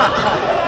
Ha, ha, ha.